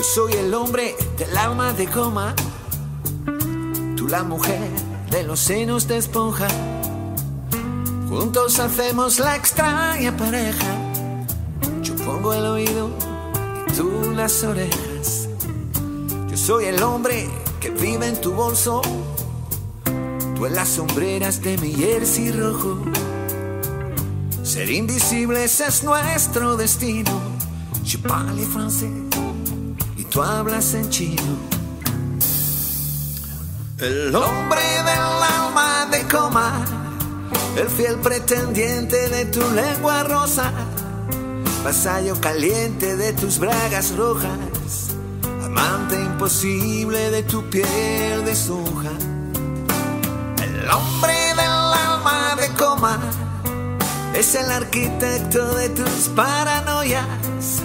Yo soy el hombre del alma de goma, tú la mujer de los senos de esponja. Juntos hacemos la extraña pareja. Yo pongo el oído y tú las orejas. Yo soy el hombre que vive en tu bolso, tú en las sombreras de mi jersey rojo. Ser invisibles es nuestro destino. Je parle français tú hablas en chino. El hombre del alma de coma, el fiel pretendiente de tu lengua rosa, vasallo caliente de tus bragas rojas, amante imposible de tu piel de soja. El hombre del alma de coma es el arquitecto de tus paranoias,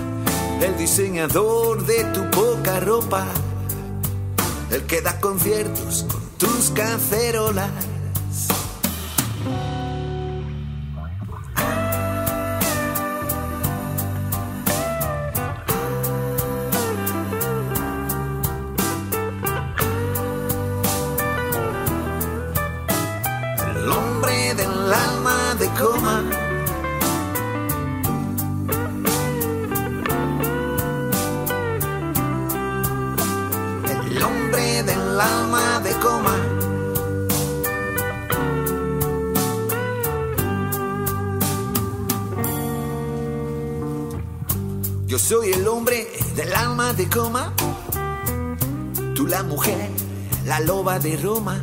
el diseñador de tu poca ropa, el que da conciertos con tus cacerolas. El hombre del alma de coma. Del alma de coma. Yo soy el hombre del alma de coma. Tú la mujer, la loba de Roma.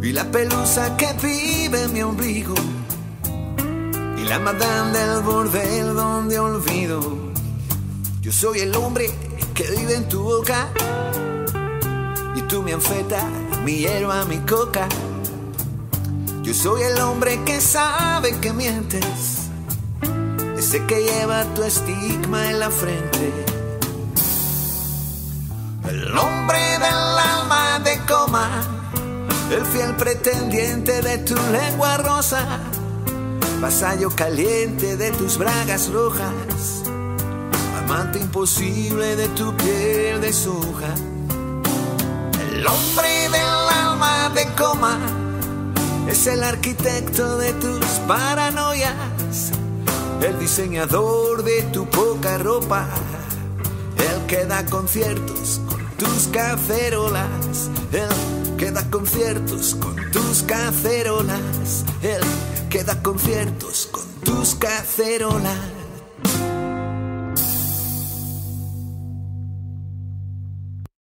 Y la pelusa que vive en mi ombligo. Y la madame del bordel donde olvido. Yo soy el hombre que vive en tu boca. Y tú mi anfeta, mi hierba, mi coca. Yo soy el hombre que sabe que mientes. Ese que lleva tu estigma en la frente. El hombre del alma de coma el fiel pretendiente de tu lengua rosa, vasallo caliente de tus bragas rojas, amante imposible de tu piel de soja. El hombre del alma de coma es el arquitecto de tus paranoias, el diseñador de tu poca ropa, el que da conciertos con tus cacerolas, el que da conciertos con tus cacerolas, el que da conciertos con tus cacerolas.